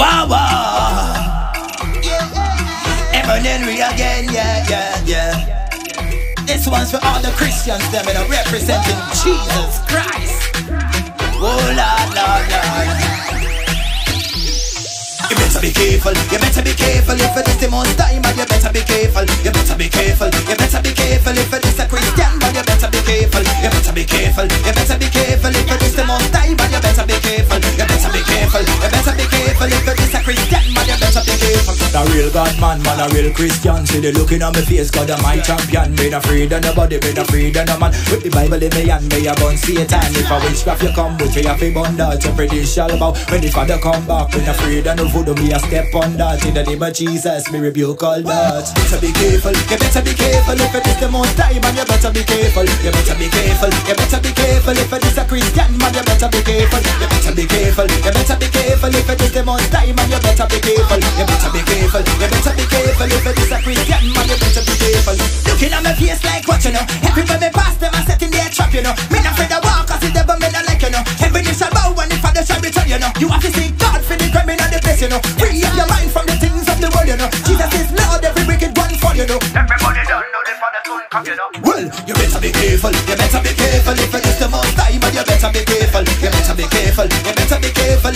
Wow, wow. Emrand Henry again, yeah, yeah, yeah. This one's for all the Christians, them, know, representing Jesus Christ. Oh, Lord, Lord, Lord. You better be careful, you better be careful if it is the most time and you better be careful, you better be careful, you better be careful if it is a Christian man, you better be careful, you better be careful, you better be careful if it is the most time and you better be careful, you better be careful, you better be Man, you better be careful. The real God man, man a real Christian. See the looking on my face, God am my champion. Me not afraid of nobody, me not afraid of no man. With the Bible in me hand, me a bun Satan. If a witchcraft you come with, you to bun that You prediction about. When the father come back Me not afraid of no voodoo, me a step on that. In the name of Jesus, me rebuke all that. Better be careful, you better be careful. If it is the most time and you better be careful, you better be careful, you better be careful. If it is a Christian man, you better be careful, you better be careful, you better be careful. If it is the most time and you better be careful, you better be careful, you better be careful if it is a Christian man, you better be careful. Looking at my face like what you know, everybody pass them and set in their trap, you know. Me not afraid of walk, cause the devil me not like you know. Every knee shall bow and the father shall return, you know. You have to seek God for the criminal the place, you know. Free up your mind from the things of the world, you know. Jesus is Lord, every wicked one fall, you know. Everybody don't know the father soon come, you know. Well, you better be careful, you better be careful if it is the most time, you better be careful, you better be careful, you better be careful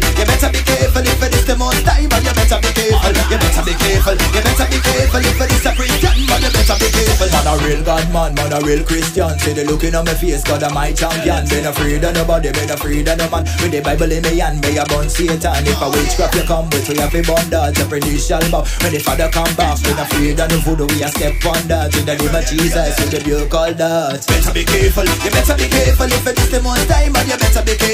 careful, you better be careful if it is the most time, and you better be careful, you better be careful, you better be careful if it is a Christian man, you better be careful. Man a real God man, man a real Christian. See the looking on my face, God am my champion. Not afraid of nobody, not afraid of no man. With the Bible in me hand, me a bun Satan. If a witchcraft you come with, we have a bun that. Every knee shall bow, when the father come back not afraid of no voodoo, we a step on that. In the name of Jesus, we rebuke all that. Better be careful, you better be careful if it is the most time, and you better be careful, you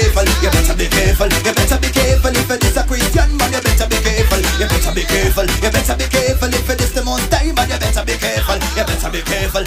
be careful, you better be careful if it is a Christian man, you better be careful, you better be careful, you better be careful if it is the most time, and you better be careful, you better be careful,